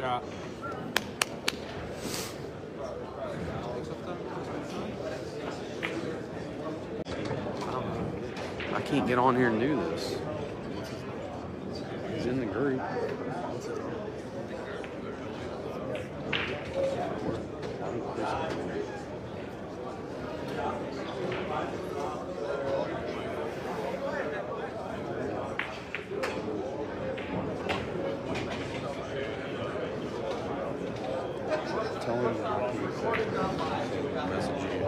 Shot. I can't get on here and do this. He's in the group. Tell him that I can't message you.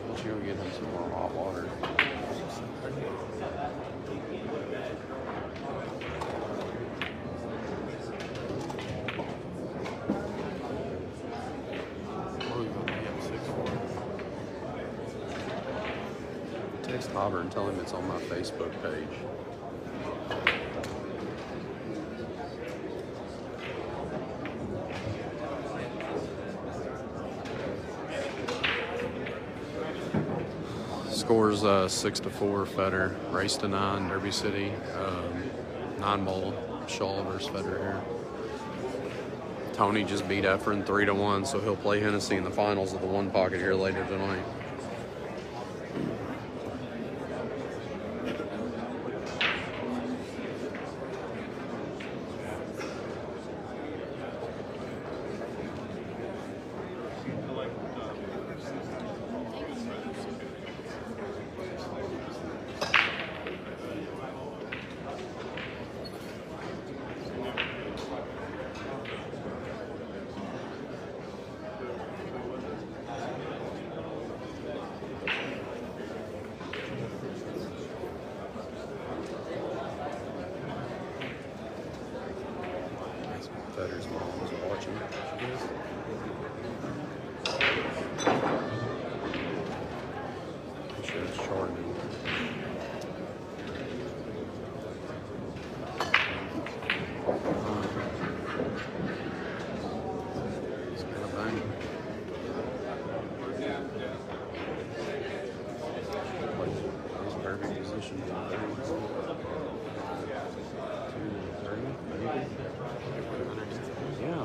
Why don't you go get him some more hot water? Text Auburn and tell him it's on my Facebook page. Scores uh, six to four. Fedor race to nine. Derby City um, nine ball. Shaw versus Fedor here. Tony just beat Efren three to one, so he'll play Hennessy in the finals of the one pocket here later tonight. Mom watching. She. I'm sure it's charging. It's kind of banging. He's in perfect position. Two, three, maybe. Yeah.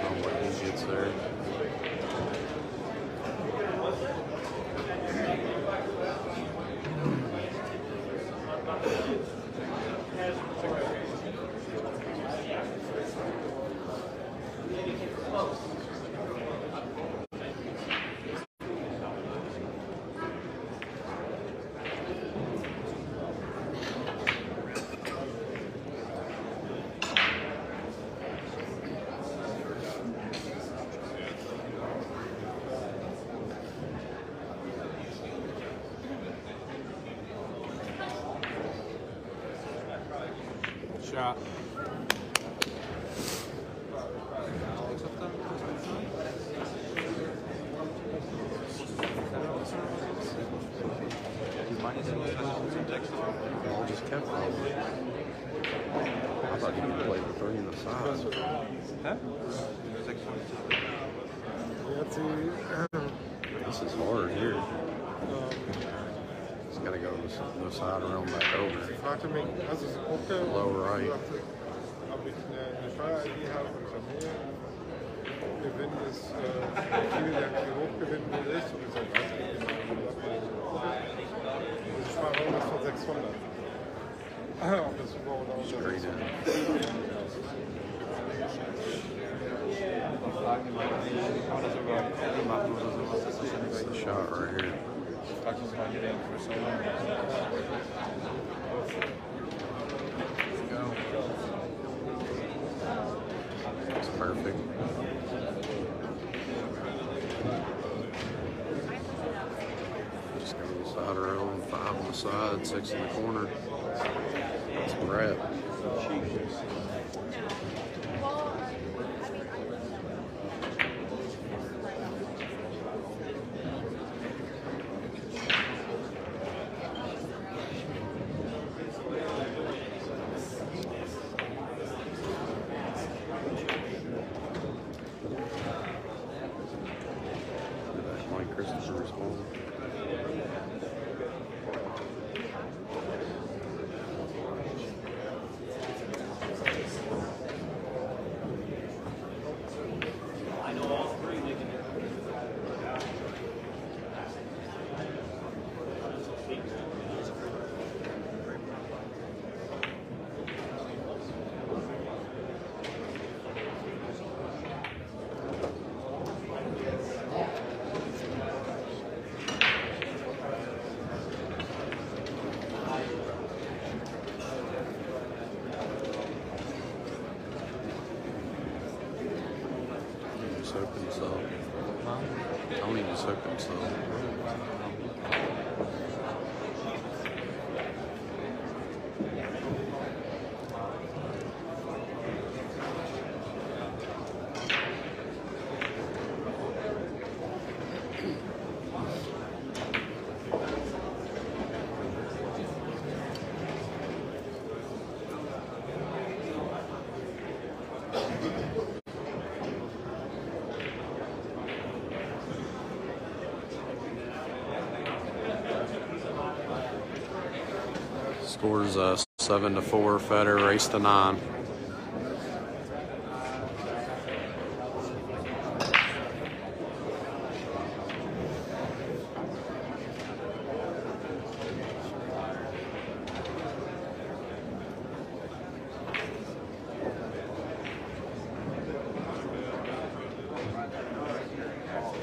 Oh, what he gets there. Shot. Über Handy machen oder sowas. Das ist wahrscheinlich That's the shot right here. Talked about getting for so long. It's perfect. Just go side around, five on the side, six in the corner. That's a wrap. He just hooked himself. Tony just hooked himself. Scores uh, seven to four. Fedor race to nine.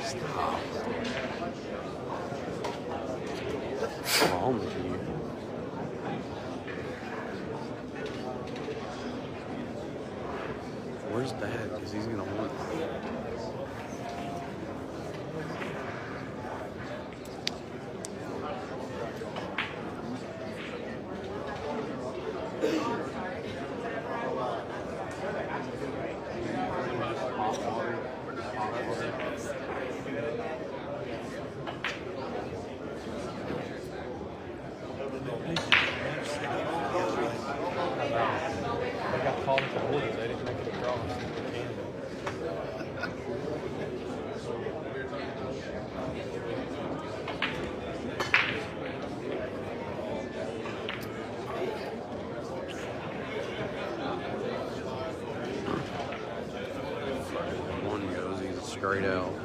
Stop. What's wrong you? He's gonna want. Straight out.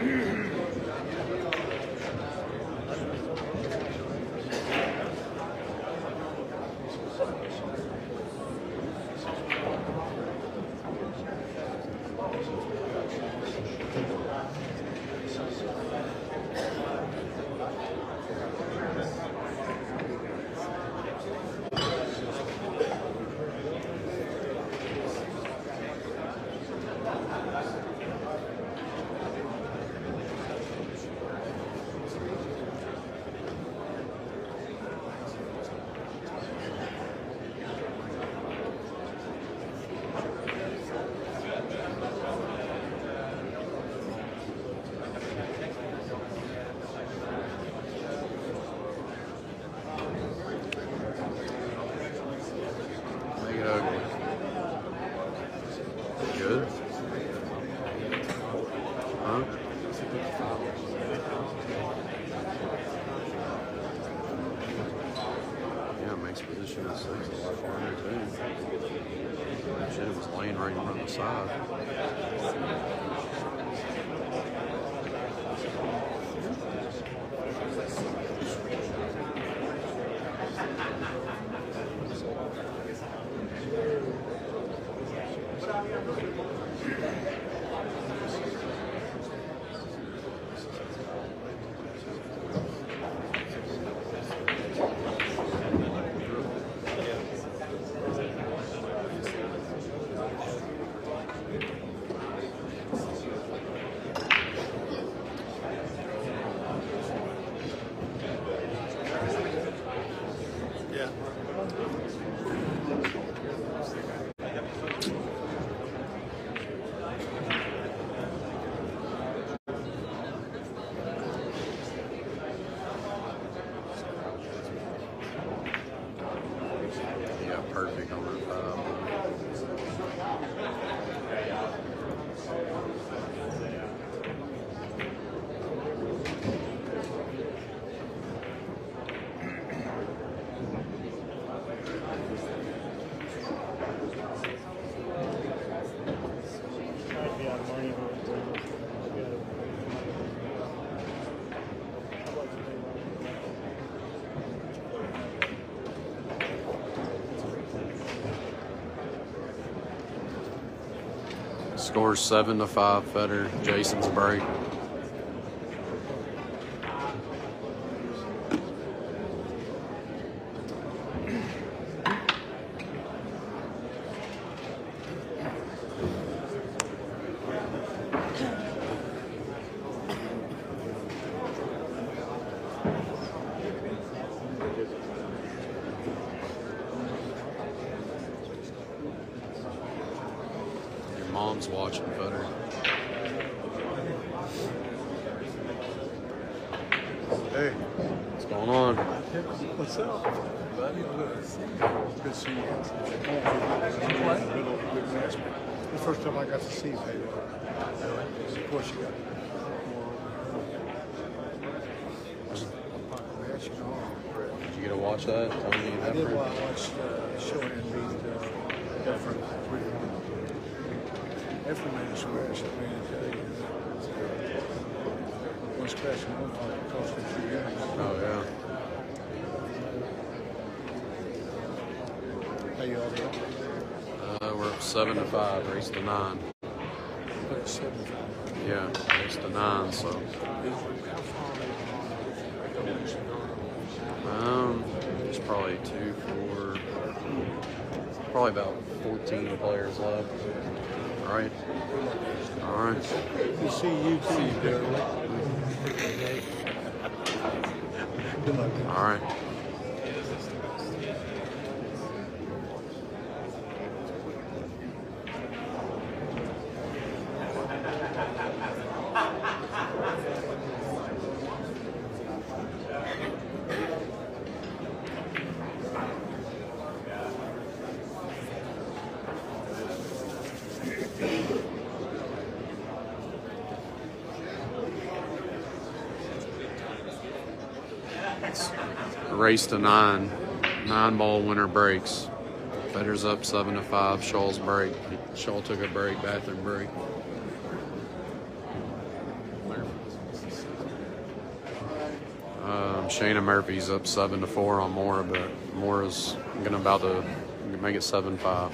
Mm-hmm. good. Huh? Yeah, makes position at six a lot harder too. Shit, it was laying right in front of the side. Yeah, perfect on that five. I'd be out of money if it was Scores seven to five. Fedor. Jayson's break. Your mom's watching Fedor. Hey. What's going on? What's up? Good to see you. Good to see you. The first time I got to see you, baby. Of course you got. Did you get to watch that? I did while I watched uh, show and meet uh, Efren. Efren made a splash. I mean, I tell you, one splash in one part cost him three games. Oh yeah. How you all doing? Uh, we're up seven to five. Race to nine. Seven five. Yeah, race to nine. So um, there's probably two, four, probably about 14 players left. All right. All right. You see you too, Derek. Good luck. All right. Race to nine. Nine ball winner breaks. Fedor's up seven to five. Shaw's break. Shaw took a break, bathroom break. Um, Shayna Murphy's up seven to four on Mora, but Mora's gonna about to make it seven five.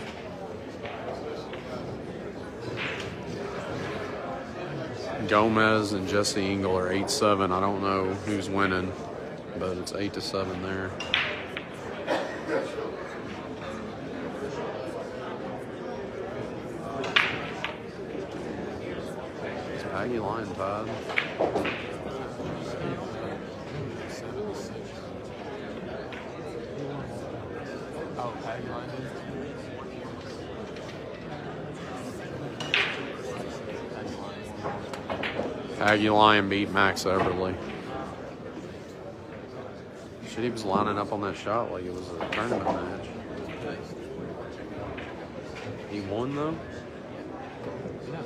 Gomez and Jesse Engel are eight seven. I don't know who's winning, but it's eight to seven there. Tied? Oh, Patty Lyon. Aggie Lyon beat Max Eberle. Shit, he was lining up on that shot like it was a tournament match. He won though. Yeah.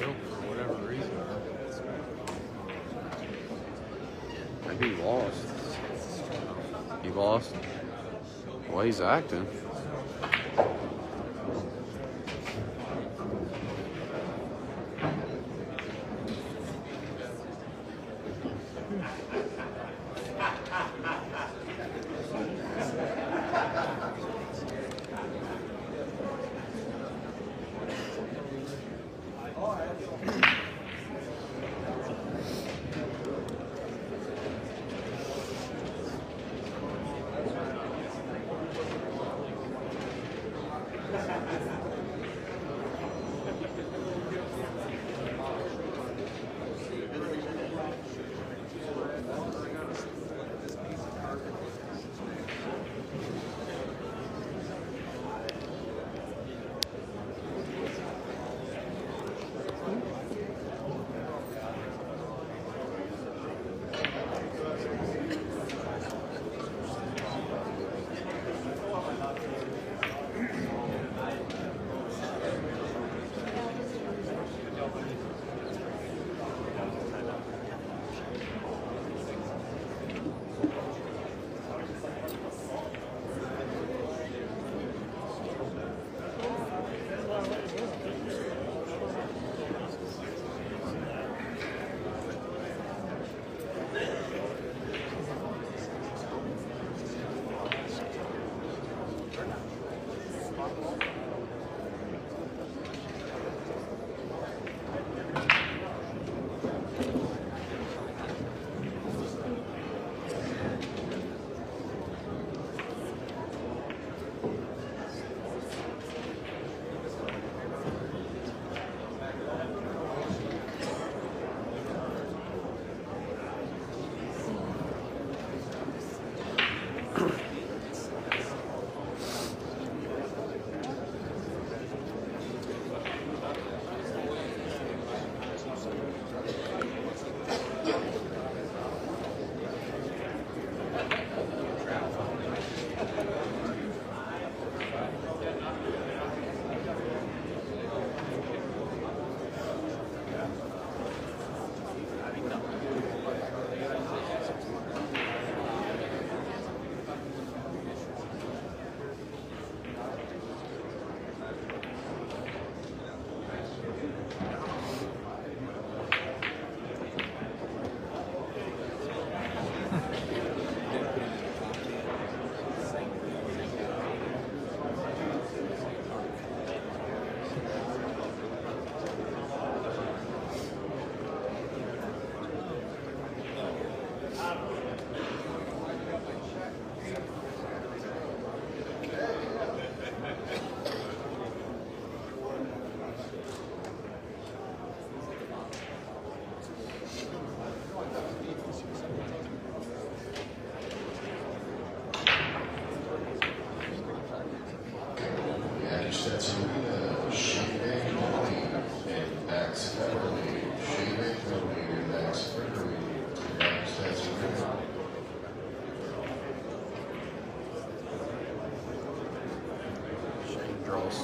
For whatever reason. Maybe he lost. He lost. Well, he's acting.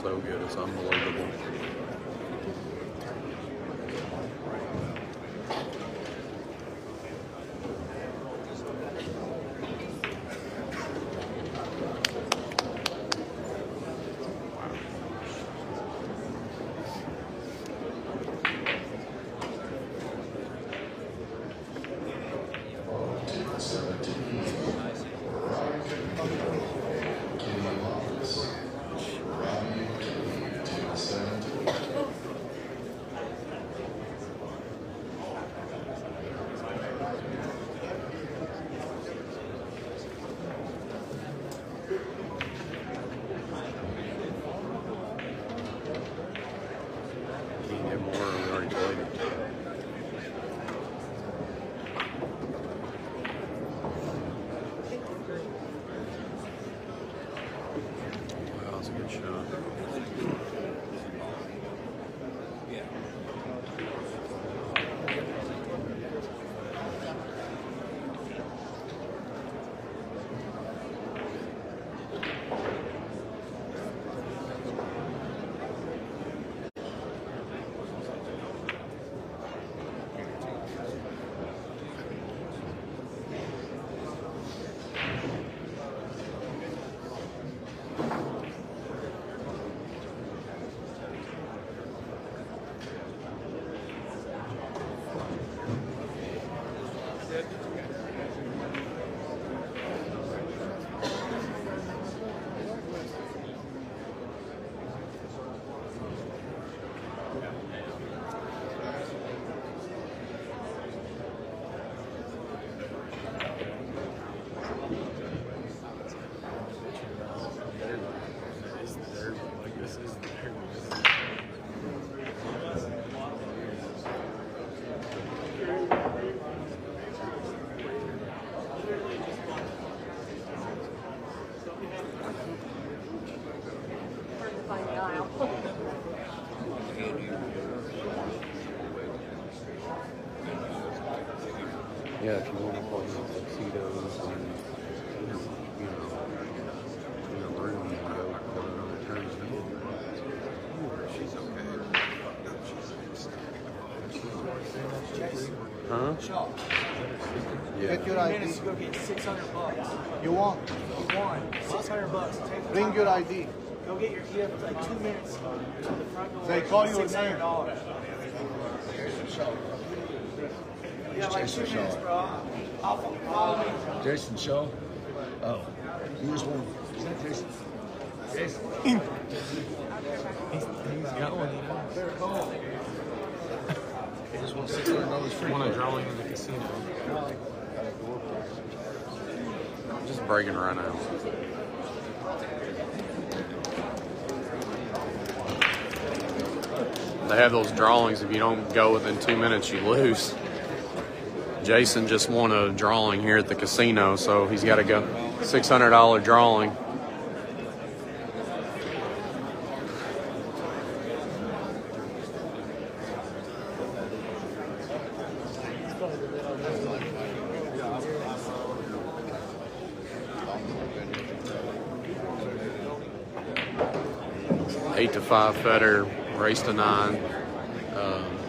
So good, it's unbelievable. Yeah, if you want to play the tuxedos and you know, in the room, you can go go to another tournament. She's okay. Huh? Yeah. Get your ID. minutes to go get 600 bucks. You want? You won 600 bucks. Take Bring your. ID. Go get your. You have like two minutes to the front door. They call you a name. You got like two minutes, bro. I'll fo- follow me. Jayson Shaw. Oh, he was one. Is that Jayson? Jayson. He just won six hundred dollars free. Want a drawing in the casino? Just breaking right now. They have those drawings. If you don't go within two minutes, you lose. Jayson just won a drawing here at the casino, so he's got to go $600 drawing. Eight to five Fedor, race to nine.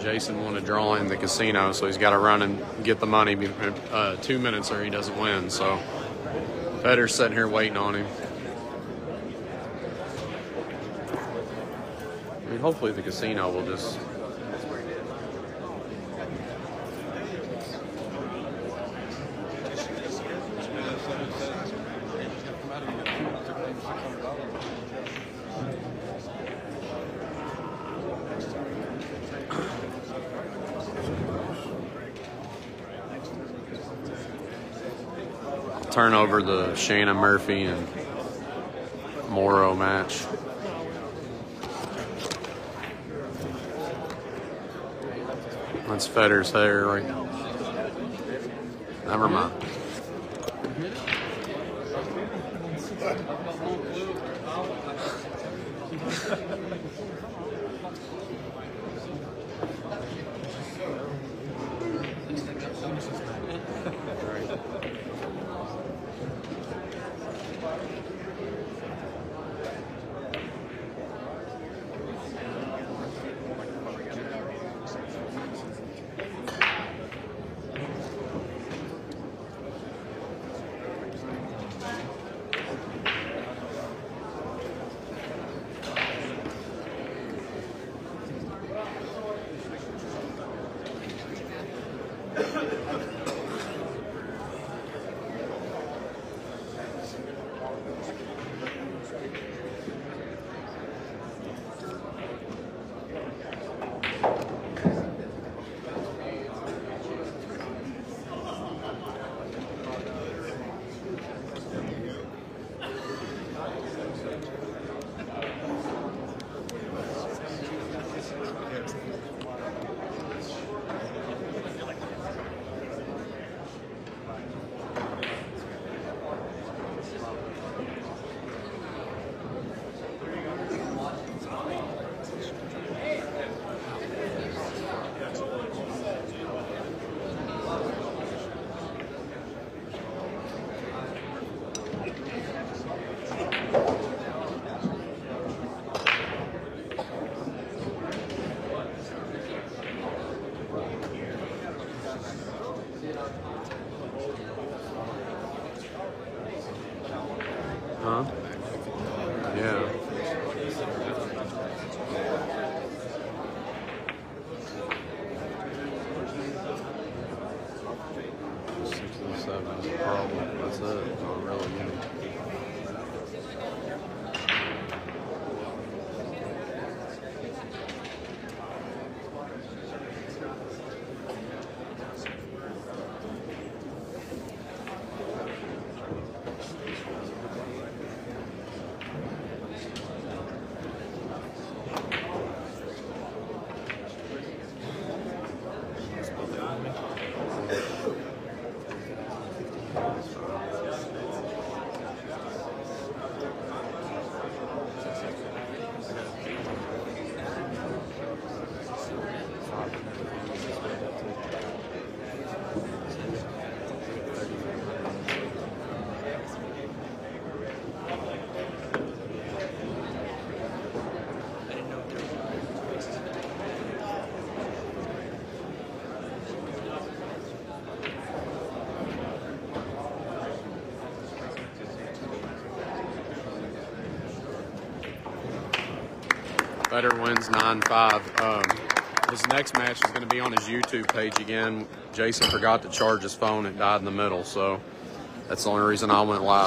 Jayson won a draw in the casino, so he's got to run and get the money uh, two minutes or he doesn't win. So Fedor's sitting here waiting on him. I mean, hopefully the casino will just. Turn over the Shannon Murphy and Moro match. That's Fedor's hair right Never mind. Wins 9 5. Um, his next match is going to be on his YouTube page again. Jayson forgot to charge his phone, it died in the middle, so that's the only reason I went live.